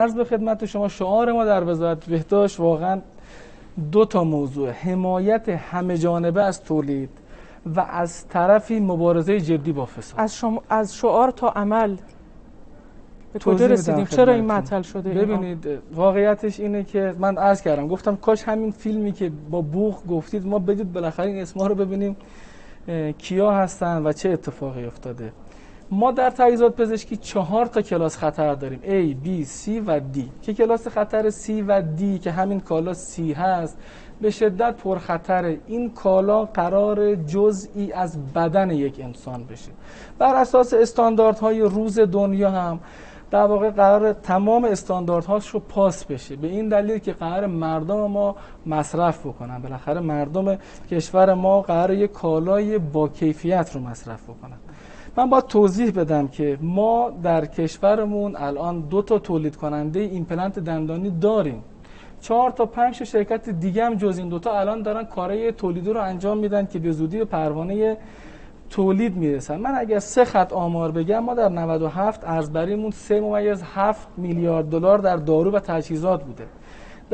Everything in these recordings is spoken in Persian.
عرض به خدمت شما شعار ما در وزارت بهداشت واقعا دو تا موضوع حمایت همه جانبه از تولید و از طرفی مبارزه جدی با فساد از, شما از شعار تا عمل به کجا رسیدیم چرا این. معطل شده؟ ببینید واقعیتش اینه که من عرض کردم گفتم کاش همین فیلمی که با بوخ گفتید ما بدید بالاخره این اسما رو ببینیم کیا هستن و چه اتفاقی افتاده ما در تجهیزات پزشکی چهار تا کلاس خطر داریم. A, B, C و D. که کلاس خطر C و D که همین کالا C هست به شدت پرخطره. این کالا قرار جزئی از بدن یک انسان بشه. بر اساس استانداردهای روز دنیا هم در واقع قرار تمام استانداردهاش رو پاس بشه. به این دلیل که قرار مردم ما مصرف بکنن. بالاخره مردم کشور ما قرار یک کالای با کیفیت رو مصرف بکنن. من باید توضیح بدم که ما در کشورمون الان دو تا تولید کننده ایمپلنت دندانی داریم. چهار تا پنج شرکت دیگه هم جز این دوتا الان دارن کارهای تولیدی رو انجام میدن که به زودی به پروانه تولید می‌رسن. من اگر سه خط آمار بگم ما در 97 ارزبریمون 3 ممیز 7 میلیارد دلار در دارو و تجهیزات بوده.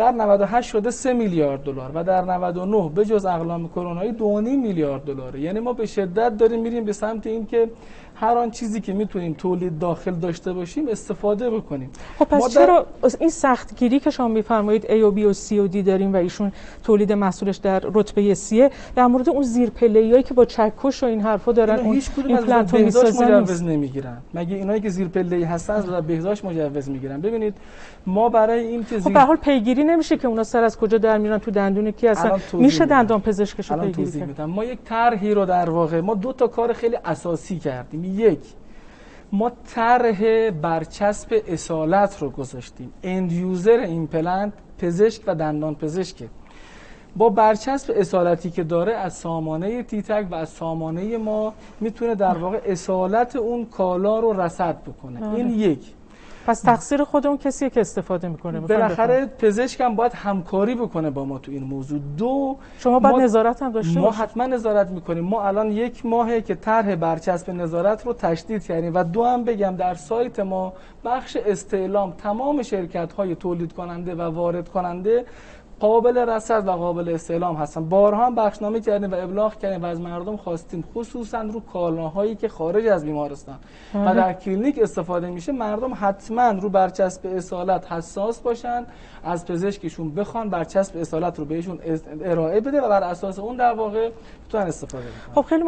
در 98 شده 3 میلیارد دلار و در 99 به جز اقلام کرونایی 2.5 میلیارد دلاره. یعنی ما به شدت داریم میریم به سمت این که هر آن چیزی که می‌تونیم تولید داخل داشته باشیم استفاده بکنیم. خب پس ما در- چرا این سختگیری که شما میفرمایید A و B و C و D داریم و ایشون تولید محصولش در رتبه C در مورد اون زیر هایی که با چکش و این حرفا دارن اون هیچ کدوم از می‌سازن؟ مجوز نمی‌گیرن. مگه اینایی که زیر پله هستن از بهداشت مجوز می‌گیرن؟ ببینید ما برای این که خب زیر به هر حال پیگیری نمیشه که اونا سر از کجا در میرن تو دندون کی هستن میشه. دندان پزشکش رو پیگیری توضیح کرد. میدم. ما یک طرحی رو در واقع ما دو تا کار خیلی اساسی کردیم. یک ما طرح برچسب اصالت رو گذاشتیم. end user ایمپلنت پزشک و دندان پزشکه. با برچسب اصالتی که داره از سامانه تیتک و از سامانه ما می‌تونه در واقع اصالت اون کالا رو رصد بکنه. بله. این یک. پس تقصیر خود اون کسیه که استفاده می‌کنه بالاخره پزشک هم باید همکاری بکنه با ما تو این موضوع. دو شما ما- نظارت هم داشته ما حتما نظارت می‌کنیم. ما الان یک ماهه که طرح برچسب نظارت رو تشدید کردیم و دو هم بگم در سایت ما بخش استعلام تمام شرکت های تولید کننده و وارد کننده قابل رصد و قابل استعلام هستن. بارها هم بخشنامه کردیم و ابلاغ کردیم و از مردم خواستیم خصوصا رو کالاهایی که خارج از بیمارستان. و بله. در کلینیک استفاده میشه مردم حتما رو برچسب اصالت حساس باشن از پزشکشون بخوان برچسب اصالت رو بهشون ارائه بده و بر اساس اون در واقع بتونن استفاده بکنن. خب خیلی